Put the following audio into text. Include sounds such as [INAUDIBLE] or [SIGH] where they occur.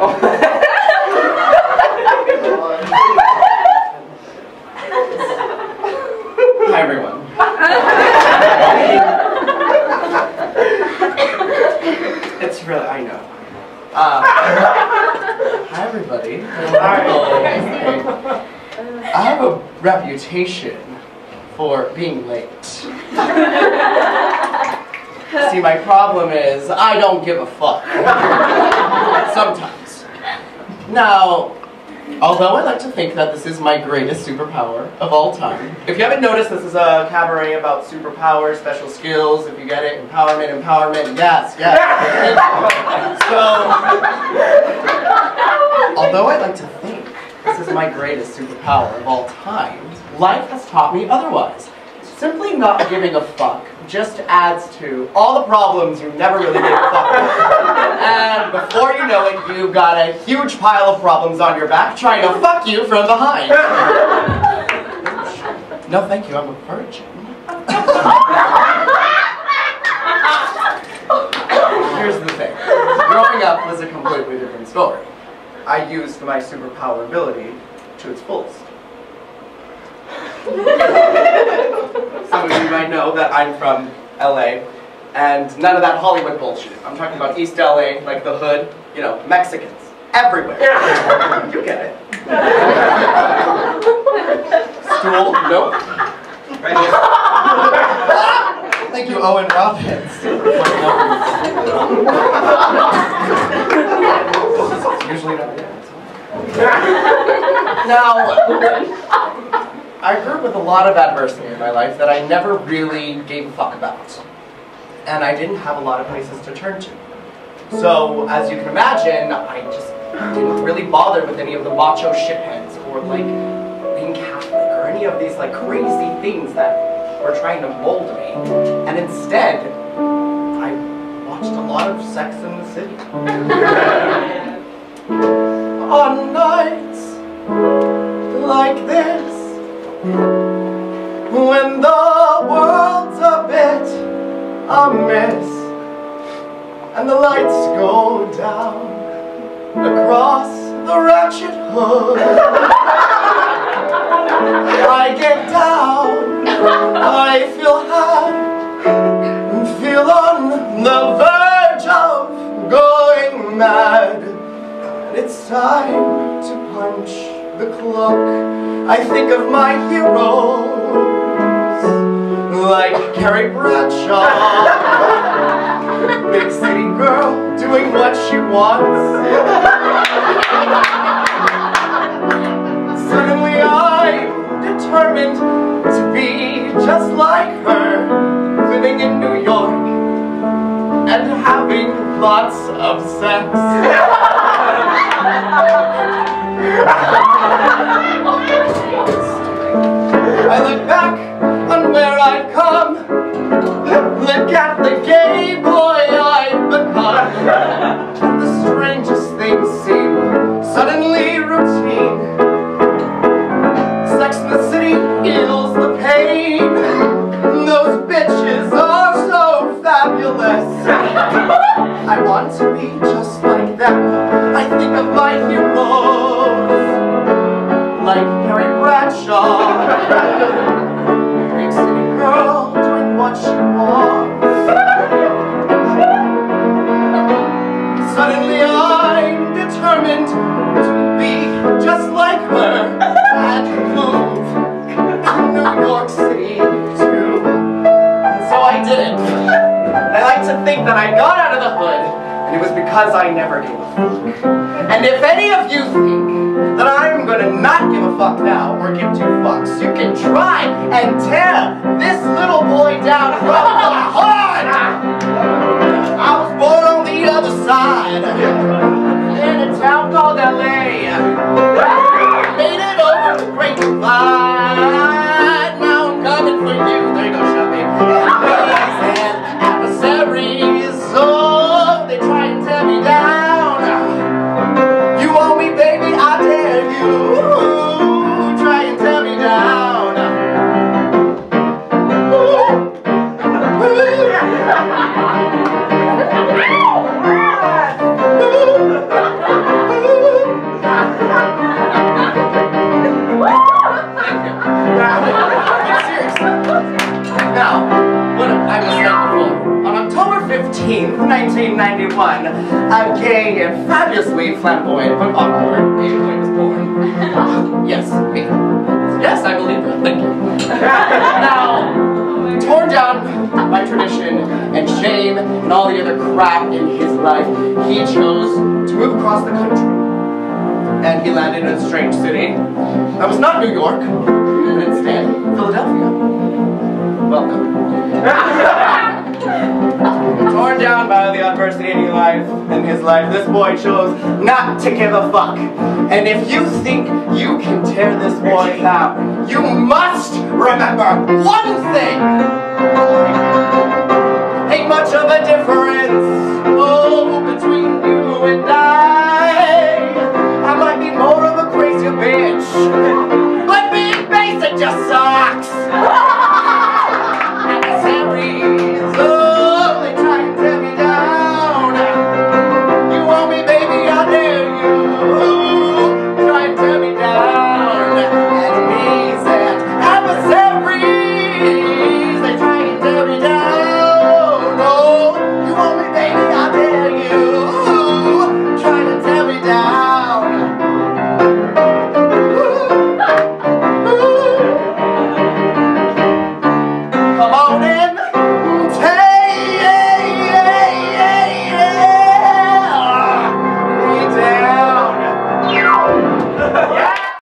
Hi, everyone. it's really, I know. Uh, hi, everybody. I have a reputation for being late. See, my problem is I don't give a fuck. Sometimes. Now, although I like to think that this is my greatest superpower of all time. If you haven't noticed, this is a cabaret about superpowers, special skills, if you get it, empowerment, empowerment, yes, yes. [LAUGHS] so, although I like to think this is my greatest superpower of all time, life has taught me otherwise. Simply not giving a fuck just adds to all the problems you never really gave a fuck about. And before you know it, you've got a huge pile of problems on your back trying to fuck you from behind. No, thank you, I'm a virgin. Here's the thing. Growing up was a completely different story. I used my superpower ability to its fullest. Some of you might know that I'm from LA, and none of that Hollywood bullshit. I'm talking about East LA, like the hood, you know, Mexicans. Everywhere. [LAUGHS] you get it. Stool? Nope. Thank you, Owen Robbins. [LAUGHS] Usually not Now, I grew up with a lot of adversity in my life that I never really gave a fuck about. And I didn't have a lot of places to turn to. So, as you can imagine, I just didn't really bother with any of the macho shitheads or like being Catholic or any of these like crazy things that were trying to mold me. And instead, I watched a lot of Sex in the City. [LAUGHS] On nights like this, when the world's a bit amiss And the lights go down across the ratchet hood I get down, I feel high Feel on the verge of going mad. And it's time to punch the clock I think of my heroes like Carrie Bradshaw. [LAUGHS] Big city girl doing what she wants. Suddenly I'm determined to be just like her Living in New York and having lots of sex [LAUGHS] I look back on where I've come. Look at the gay boy I've become. The strangest things seem suddenly routine. Sex in the city heals the pain. Those bitches are so fabulous. I want to be just them I think of my heroes Like Carrie Bradshaw. [LAUGHS] Big city girl doing what she wants because I never gave a fuck. And if any of you think that I'm gonna not give a fuck now or give two fucks, you can try and tear this little boy down from the hood! I was born on the other side in a town called LA. 1891, a gay and fabulously flamboyant but awkward gay boy was born. [LAUGHS] yes, me. Yes, I believe her. Thank you. [LAUGHS] now, torn down by tradition and shame and all the other crap in his life, he chose to move across the country. And he landed in a strange city. That was not New York, but instead Philadelphia. Welcome. [LAUGHS] life, in his life, this boy chose not to give a fuck. And if you think you can tear this boy down, you must remember one thing.